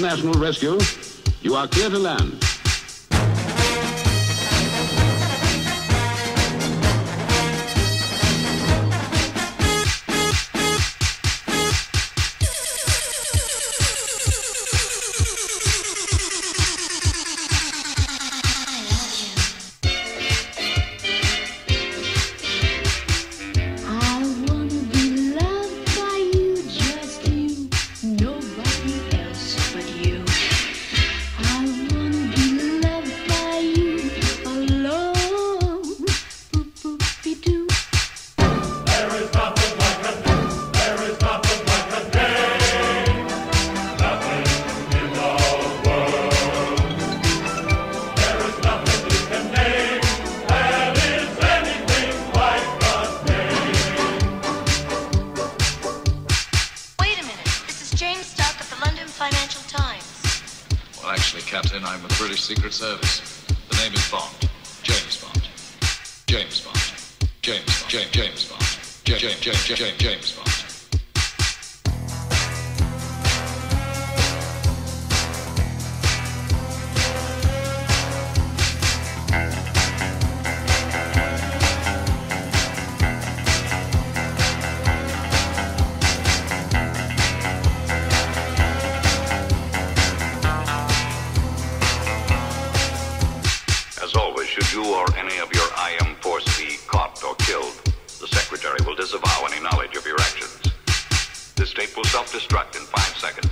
National Rescue, you are clear to land. actually, Captain, I'm with British Secret Service. The name is Bond. James Bond. James Bond. James Bond. James Bond. James James James James Bond. you or any of your IM force be caught or killed, the Secretary will disavow any knowledge of your actions. This tape will self-destruct in five seconds.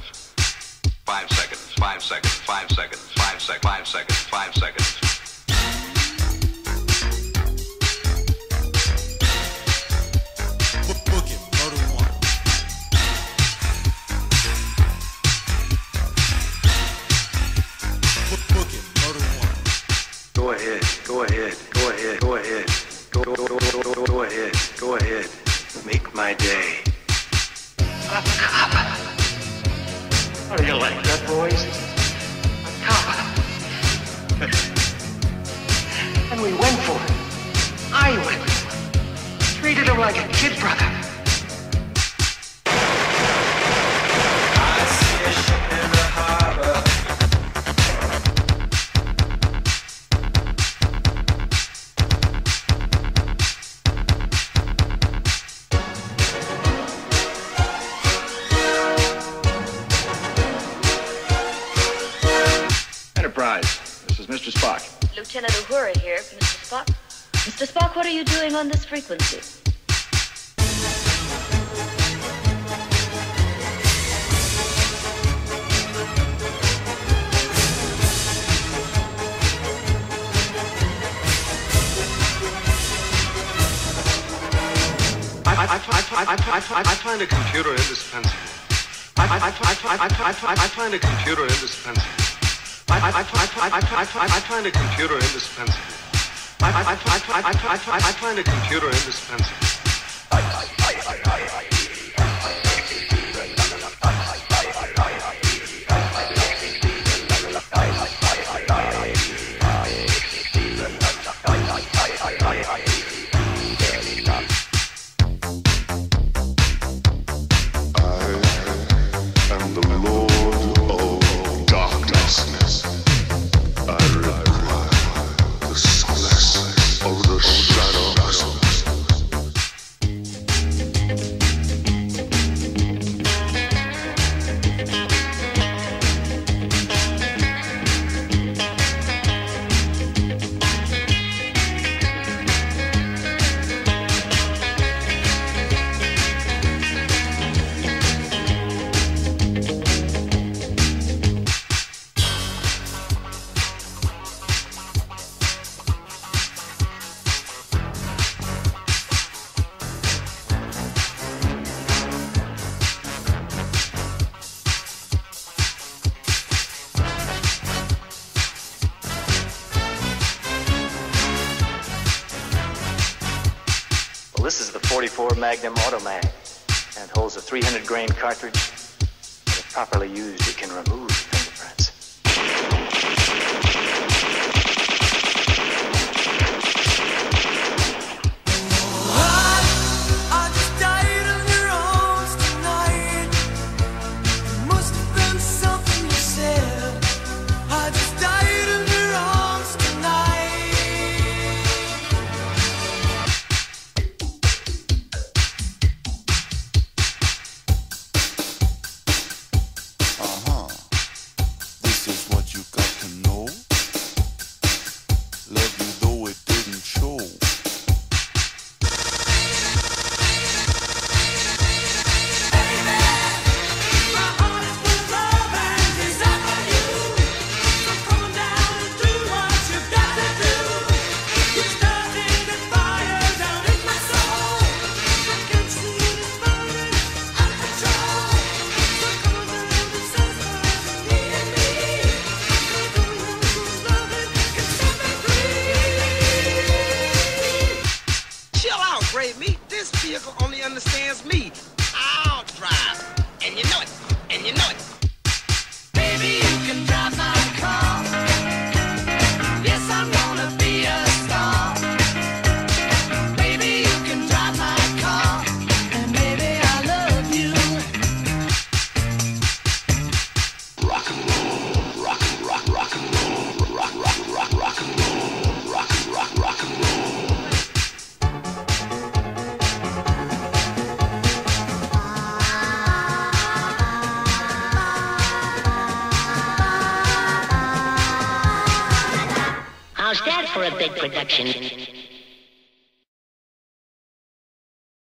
Five seconds, five seconds, five seconds, five seconds, five seconds, five seconds. Make my day. A cop. How do you like that, boys? A cop. and we went for it. I went. Treated him like a kid brother. Lieutenant Uhura here, Mr. Spock. Mr. Spock, what are you doing on this frequency? I, I, I, I find a computer indispensable. I find a computer indispensable. I, I, I, I find a computer indispensable. I, I, I, I, I, I, I find a computer indispensable. Well, this is the 44 Magnum Automag and holds a 300 grain cartridge. If properly used, it can remove for a big production?